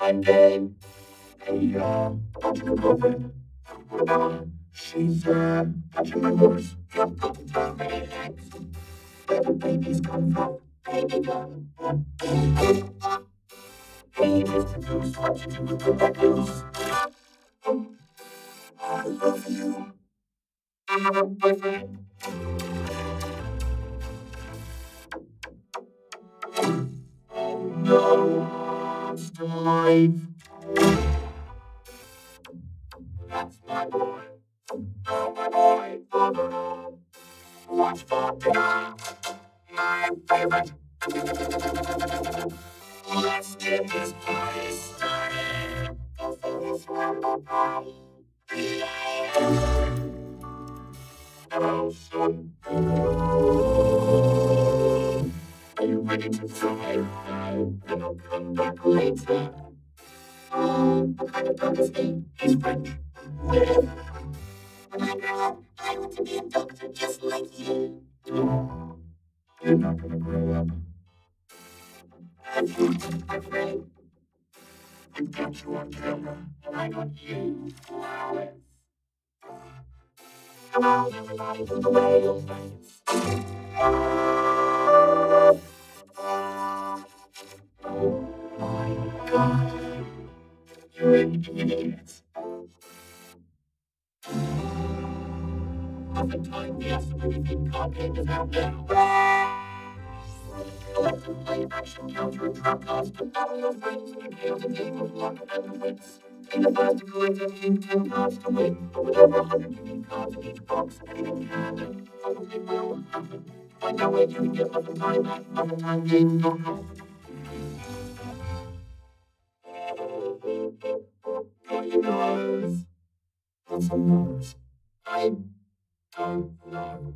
and game. Hey, uh, to the woman. Remember, she's, uh, touching my horse. Jump up and down my legs. Where the babies come from, baby gun. Hey, Mr. Goose, what you do with the recluse? I love you. I have a boyfriend. Oh no, I'm still alive. Bubba. Watch Bubba. My favorite. Let's get this party started. This is Rumble Party. Are you ready to fly? Then I'll come back later. Oh, what kind of dog is he? He's French. I grow up, I want to be a doctor just like you. You're not gonna grow up. I'm not afraid. I got you on camera, and I got you flowers. Everybody, the dance. Oh my god, you're. Oftentimes, the estimated content is out there. Collective play action counter trap cards, but battle your friends in a chaotic game of luck and wits. In the first to collect and keep 10 cards to win, but with over 100 unique cards in each box, anything can probably will happen. Find out where you get Muffin Time at muffintimegame.com. Who knows? What's a nose? I don't know.